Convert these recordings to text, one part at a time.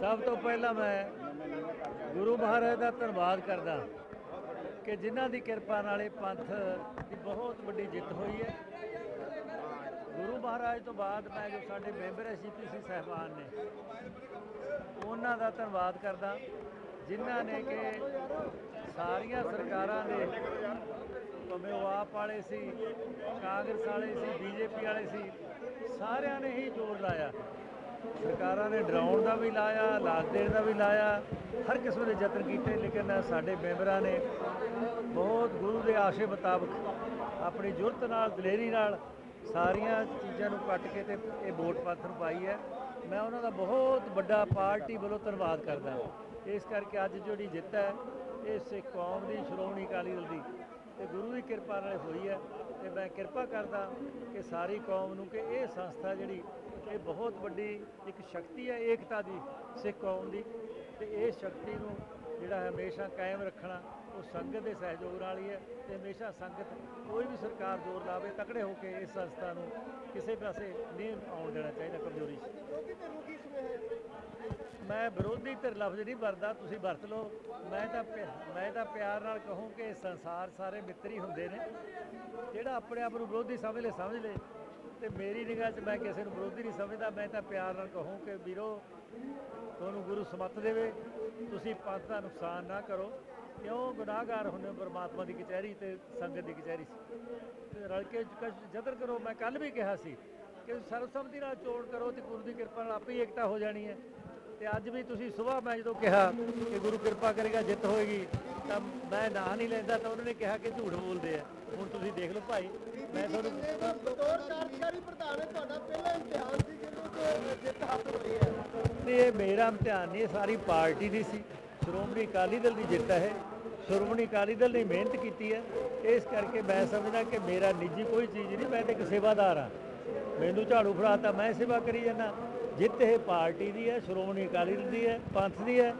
ਸਭ ਤੋਂ ਪਹਿਲਾਂ ਮੈਂ ਗੁਰੂ ਮਹਾਰਾਜ ਦਾ ਧੰਨਵਾਦ ਕਰਦਾ ਕਿ ਜਿਨ੍ਹਾਂ ਦੀ ਕਿਰਪਾ ਨਾਲ ਇਹ ਪੰਥ ਦੀ ਬਹੁਤ ਵੱਡੀ ਜਿੱਤ ਹੋਈ ਹੈ। ਗੁਰੂ ਮਹਾਰਾਜ ਤੋਂ ਬਾਅਦ ਮੈਂ ਜੋ ਸਾਡੇ ਮੈਂਬਰ ਐਸਜੀਪੀਸੀ ਸਹਿਬਾਨ ਨੇ, ਉਹਨਾਂ ਦਾ ਧੰਨਵਾਦ ਕਰਦਾ, ਜਿਨ੍ਹਾਂ ਨੇ ਕਿ ਸਾਰੀਆਂ ਸਰਕਾਰਾਂ ਨੇ ਭਾਵੇਂ ਉਹ ਆਪ ਵਾਲੇ ਸੀ, ਕਾਂਗਰਸ ਵਾਲੇ ਸੀ, ਬੀਜੇਪੀ ਵਾਲੇ ਸੀ, ਸਾਰਿਆਂ ਨੇ ਹੀ ਜ਼ੋਰ ਲਾਇਆ। ਸਰਕਾਰਾਂ ਨੇ ਡਰਾਉਣ ਦਾ ਵੀ ਲਾਇਆ ਲਾਗ ਦੇਣ ਦਾ ਵੀ ਲਾਇਆ, ਹਰ ਕਿਸਮ ਦੇ ਯਤਨ ਕੀਤੇ, ਲੇਕਿਨ ਸਾਡੇ ਮੈਂਬਰਾਂ ਨੇ ਬਹੁਤ ਗੁਰੂ ਦੇ ਆਸ਼ੇ ਮੁਤਾਬਕ ਆਪਣੀ ਜੁਰਤ ਨਾਲ, ਦਲੇਰੀ ਨਾਲ ਸਾਰੀਆਂ ਚੀਜ਼ਾਂ ਨੂੰ ਕੱਟ ਕੇ ਤੇ ਇਹ ਵੋਟ ਪਾਥਰ ਪਾਈ ਹੈ। ਮੈਂ ਉਹਨਾਂ ਦਾ ਬਹੁਤ ਵੱਡਾ ਪਾਰਟੀ ਵੱਲੋਂ ਧੰਨਵਾਦ ਕਰਦਾ ਇਸ ਕਰਕੇ ਅੱਜ ਜਿਹੜੀ ਜਿੱਤ ਹੈ, ਇਹ ਸਿੱਖ ਕੌਮ ਦੀ, ਸ਼੍ਰੋਮਣੀ ਅਕਾਲੀ ਦਲ ਦੀ ਤੇ ਗੁਰੂ ਦੀ ਕਿਰਪਾ ਨਾਲ ਹੋਈ ਹੈ ਤੇ ਮੈਂ ਕਿਰਪਾ ਕਰਦਾ ਕਿ ਸਾਰੀ ਕੌਮ ਨੂੰ ਕਿ ਇਹ ਸੰਸਥਾ ਜਿਹੜੀ ਇਹ ਬਹੁਤ ਵੱਡੀ ਇੱਕ ਸ਼ਕਤੀ ਹੈ ਏਕਤਾ ਦੀ ਸਿੱਖ ਕੌਮ ਦੀ ਤੇ ਇਹ ਸ਼ਕਤੀ ਨੂੰ ਜਿਹੜਾ ਹਮੇਸ਼ਾ ਕਾਇਮ ਰੱਖਣਾ ਉਹ ਸੰਗਤ ਦੇ ਸਹਿਯੋਗ ਨਾਲ ਹੀ ਹੈ ਤੇ ਹਮੇਸ਼ਾ ਸੰਗਤ ਕੋਈ ਵੀ ਸਰਕਾਰ ਜ਼ੋਰ ਲਾਵੇ ਤਕੜੇ ਹੋ ਕੇ ਇਸ ਸੰਸਥਾ ਨੂੰ ਕਿਸੇ ਪਾਸੇ ਨਹੀਂ ਆਉਣ ਦੇਣਾ ਚਾਹੀਦਾ ਕਮਜ਼ੋਰੀ 'ਚ। ਮੈਂ ਵਿਰੋਧੀ ਧਿਰ ਲਫ਼ਜ਼ ਨਹੀਂ ਵਰਦਾ ਤੁਸੀਂ ਵਰਤ ਲਓ। ਮੈਂ ਤਾਂ ਪਿਆ- ਮੈਂ ਤਾਂ ਪਿਆਰ ਨਾਲ ਕਹੂੰ ਕਿ ਸੰਸਾਰ ਸਾਰੇ ਮਿੱਤਰੀ ਹੁੰਦੇ ਨੇ। ਜਿਹੜਾ ਆਪਣੇ ਆਪ ਨੂੰ ਵਿਰੋਧੀ ਸਮਝ ਲੈ ਸਮਝ ਲੈ। ਤੇ ਮੇਰੀ ਨਿਗਾਹ 'ਚ ਮੈਂ ਕਿਸੇ ਨੂੰ ਵਿਰੋਧੀ ਨਹੀਂ ਸਮਝਦਾ, ਮੈਂ ਤਾਂ ਪਿਆਰ ਨਾਲ ਕਹੂੰ ਕਿ ਵੀਰੋ, ਤੁਹਾਨੂੰ ਗੁਰੂ ਸਮਤ ਦੇਵੇ। ਤੁਸੀਂ ਪੰਥ ਦਾ ਨੁਕਸਾਨ ਨਾ ਕਰੋ। ਕਿਉਂ? ਗੁਨਾਹਗਾਰ ਹੁੰਦੇ ਹੋ ਪਰਮਾਤਮਾ ਦੀ ਕਚਹਿਰੀ ਤੇ ਸੰਗਤ ਦੀ ਕਚਹਿਰੀ 'ਚ ਤੇ ਰਲ ਕੇ ਜ- ਕਰੋ। ਮੈਂ ਕੱਲ ਵੀ ਕਿਹਾ ਸੀ ਕਿ ਸਰਬਸੰਮਤੀ ਨਾਲ ਚੋਣ ਕਰੋ ਤੇ ਗੁਰੂ ਦੀ ਕਿਰਪਾ ਨਾਲ ਆਪੇ ਹੀ ਏਕਤਾ ਹੋ ਜਾਣੀ ਹੈ। ਤੇ ਅੱਜ ਵੀ ਤੁਸੀਂ ਸਵੇਰ ਮੈਂ ਜਦੋਂ ਕਿਹਾ ਕਿ ਗੁਰੂ ਕਿਰਪਾ ਕਰੇਗਾ, ਜਿੱਤ ਹੋਏਗੀ, ਤਾਂ ਮੈਂ ਨਾਂ ਨਹੀਂ ਲੈਂਦਾ, ਤਾਂ ਉਹਨਾਂ ਨੇ ਕਿਹਾ ਕਿ ਝੂਠ ਬੋਲਦੇ ਆ। ਹੁਣ ਤੁਸੀਂ ਦੇਖ ਲਓ ਭਾਈ, ਮੈਂ ਤੁਹਾਨੂੰ ਬਤੌਰ ਕਾਰਜਕਾਰੀ ਪ੍ਰਧਾਨ ਹੈ ਤੁਹਾਡਾ ਪਹਿਲਾ ਇਮਤਿਹਾਨ ਸੀ ਜਿਹਨੂੰ ਤੋਂ ਜਿੱਤ ਹਾਸਲ ਹੋਈ ਹੈ ਤੇ ਇਹ ਮੇਰਾ ਇਮਤਿਹਾਨ ਨਹੀਂ, ਇਹ ਸਾਰੀ ਪਾਰਟੀ ਦੀ ਸੀ। ਸ਼੍ਰੋਮਣੀ ਅਕਾਲੀ ਦਲ ਦੀ ਜਿੱਤ ਹੈ। ਇਹ। ਸ਼੍ਰੋਮਣੀ ਅਕਾਲੀ ਦਲ ਨੇ ਮਿਹਨਤ ਕੀਤੀ ਹੈ। ਇਸ ਕਰਕੇ ਮੈਂ ਸਮਝਦਾ ਕਿ ਮੇਰਾ ਨਿੱਜੀ ਕੋਈ ਚੀਜ਼ ਨਹੀਂ, ਮੈਂ ਤਾਂ ਇੱਕ ਸੇਵਾਦਾਰ ਹਾਂ। ਮੈਨੂੰ ਝਾੜੂ ਫੜਾਤਾ, ਮੈਂ ਸੇਵਾ ਕਰੀ ਜਾਂਦਾ। ਜਿੱਤ ਇਹ ਪਾਰਟੀ ਦੀ ਹੈ ਸ਼੍ਰੋਮਣੀ ਅਕਾਲੀ ਦਲ ਦੀ ਹੈ ਪੰਥ ਦੀ ਹੈ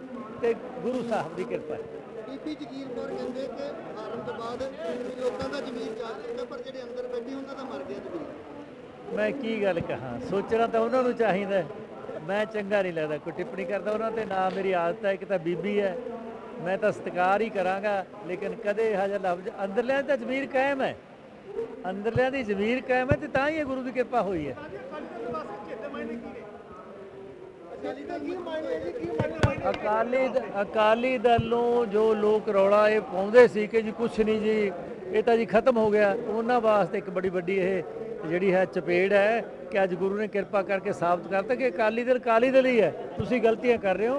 ਤੇ ਗੁਰੂ ਸਾਹਿਬ ਦੀ ਕਿਰਪਾ ਹੈ। ਬੀਬੀ ਜਗੀਰ ਕੌਰ ਕਹਿੰਦੇ ਕਿ ਹਾਰਨ ਤੋਂ ਬਾਅਦ ਲੋਕਾਂ ਦਾ ਜ਼ਮੀਰ ਜਾਗ ਜਾਂਦਾ ਪਰ ਜਿਹੜੇ ਅੰਦਰ ਬੈਠੇ ਉਹਨਾਂ ਦਾ ਮਰ ਗਿਆ ਜ਼ਮੀਰ ਮੈਂ ਕੀ ਗੱਲ ਕਹਾਂ? ਸੋਚਣਾ ਤਾਂ ਉਹਨਾਂ ਨੂੰ ਚਾਹੀਦਾ ਹੈ। ਮੈਂ ਚੰਗਾ ਨਹੀਂ ਲੱਗਦਾ ਕੋਈ ਟਿੱਪਣੀ ਕਰਦਾ ਉਹਨਾਂ ਤੇ ਨਾ ਮੇਰੀ ਆਦਤ ਹੈ ਇੱਕ ਤਾਂ ਬੀਬੀ ਹੈ। ਮੈਂ ਤਾਂ ਸਤਿਕਾਰ ਹੀ ਕਰਾਂਗਾ ਲੇਕਿਨ ਕਦੇ ਇਹੋ ਜਿਹਾ ਲਫ਼ਜ਼ ਅੰਦਰਲਿਆਂ ਦੀ ਤਾਂ ਜ਼ਮੀਰ ਕਾਇਮ ਹੈ। ਅੰਦਰਲਿਆਂ ਦੀ ਜ਼ਮੀਰ ਕਾਇਮ ਹੈ ਤੇ ਤਾਂ ਹੀ ਇਹ ਗੁਰੂ ਦੀ ਕਿਰਪਾ ਹੋਈ ਹੈ। ਅਕਾਲੀ ਅਕਾਲੀ ਦ- ਅਕਾਲੀ ਦਲ ਨੂੰ ਜੋ ਲੋਕ ਰੌਲਾ ਇਹ ਪਾਉਂਦੇ ਸੀ ਕਿ ਜੀ ਕੁਛ ਨਹੀਂ ਜੀ, ਇਹ ਤਾਂ ਜੀ ਖਤਮ ਹੋ ਗਿਆ। ਉਹਨਾਂ ਵਾਸਤੇ ਇੱਕ ਬੜੀ ਵੱਡੀ ਇਹ ਜਿਹੜੀ ਹੈ ਚਪੇੜ ਹੈ ਕਿ ਅੱਜ ਗੁਰੂ ਨੇ ਕਿਰਪਾ ਕਰਕੇ ਸਾਬਤ ਕਰਤਾ ਕਿ ਅਕਾਲੀ ਦਲ ਅਕਾਲੀ ਦਲ ਹੀ ਹੈ। ਤੁਸੀਂ ਗਲਤੀਆਂ ਕਰ ਰਹੇ ਹੋ।